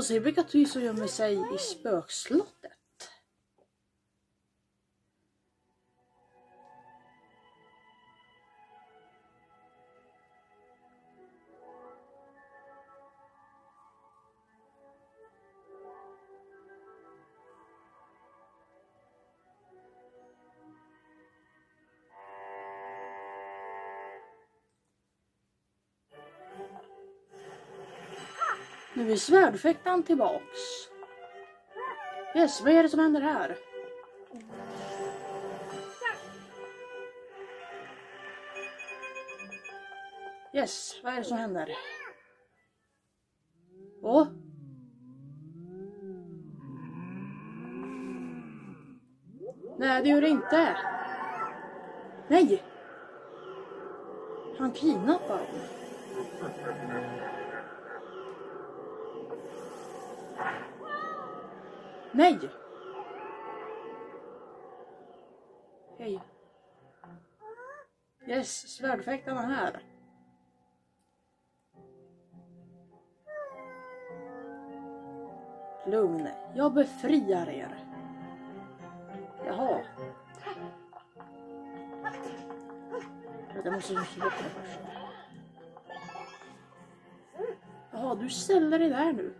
Får se vilka ty gömmer sig i spökslott. Nu är svärdfäktaren tillbaks. Yes, vad är det som händer här? Yes, vad är det som händer? Åh? Nej, det gör det inte. Nej! Han kidnappar Nej! Hej. Yes, svärdfäktarna här. Lugn, jag befriar er. Jaha. Jag måste slå bort det först. Jaha, du ställer dig där nu.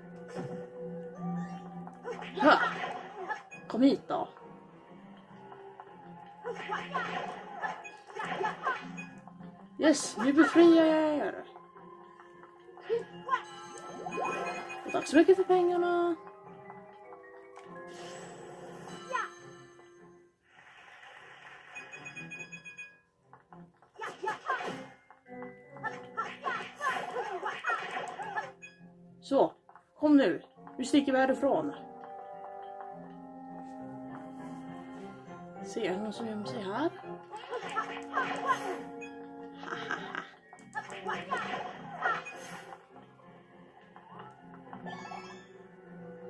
Kom hit då. Yes, nu befriar jag er. Och tack så mycket för pengarna. Så, kom nu. Nu sticker vi härifrån. Ser jag någon som gömmer sig här?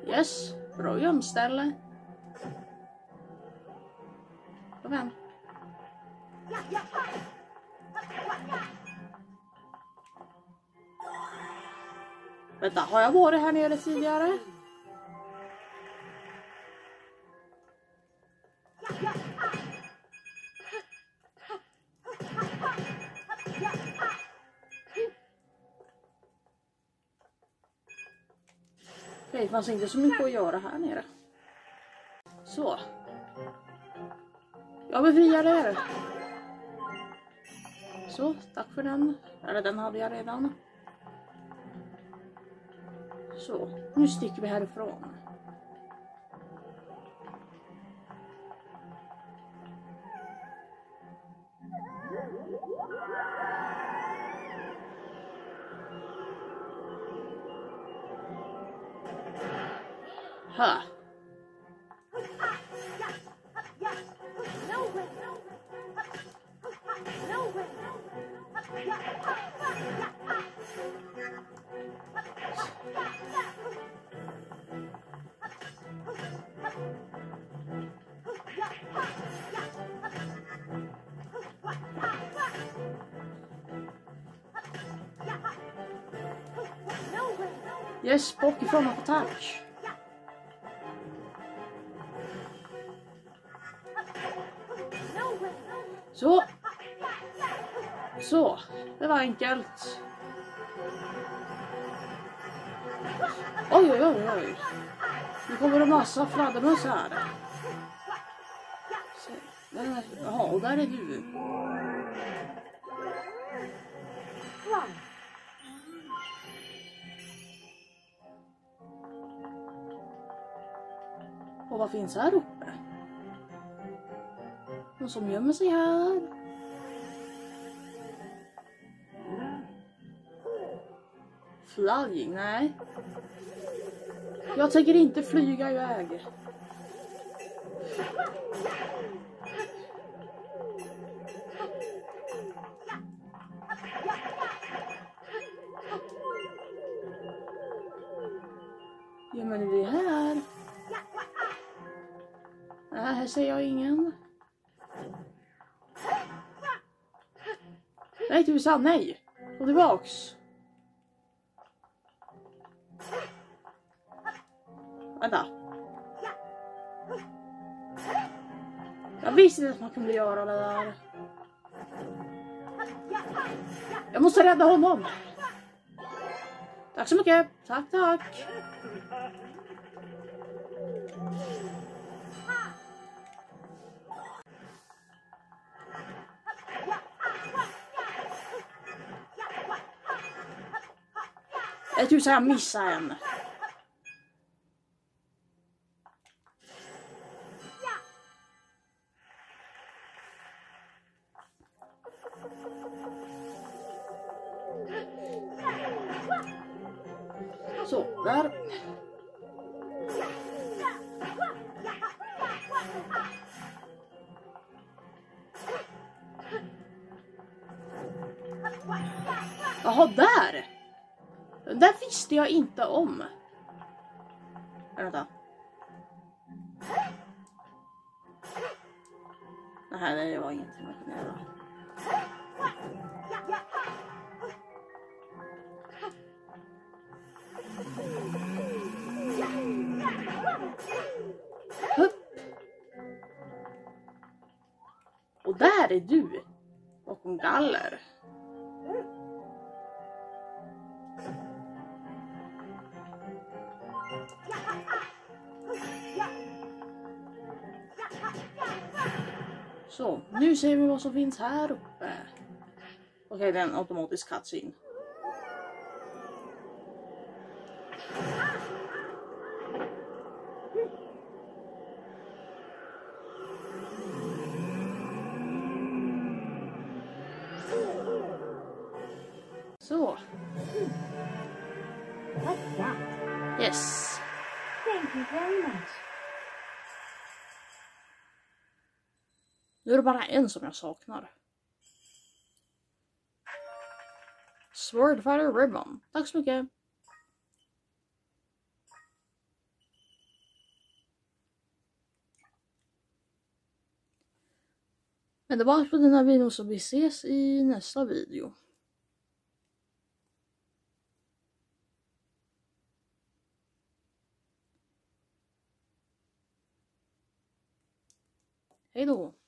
Yes, bra gömställe. Kom igen. Vänta, har jag varit här nere tidigare? Det fanns inte så mycket att göra här nere. Så. Jag befriar er. Så, tack för den. Eller den hade jag redan. Så, nu sticker vi härifrån. Ha. Yes, bort ifrån attack. Så. Så, det var enkelt. Oj, oj, oj, oj. Nu kommer det massa fladdermöss här. Jaha, och där är du. Och vad finns här uppe? Någon som gömmer sig här? Flying? Nej. Jag tänker inte flyga iväg. Gömmer men det här? Nej, här ser jag ingen. Nej tusan, nej! Kom tillbaks! Vänta. Jag visste inte att man kunde göra det där. Jag måste rädda honom. Tack så mycket. Tack, tack. Jag tror så jag missar en. Så, där. Jaha, där! Det visste jag inte om. Vänta. Nej, det var ingenting man kunde göra. Hupp. Och där är du. Bakom galler. Så, nu ser vi vad som finns här uppe. Okej, det är en automatisk cutscene. Så, What's that? yes. Thank you very much. Nu är det bara en som jag saknar. Swordfighter Ribbon. Tack så mycket. Men det var allt på den här videon så vi ses i nästa video. Hej då!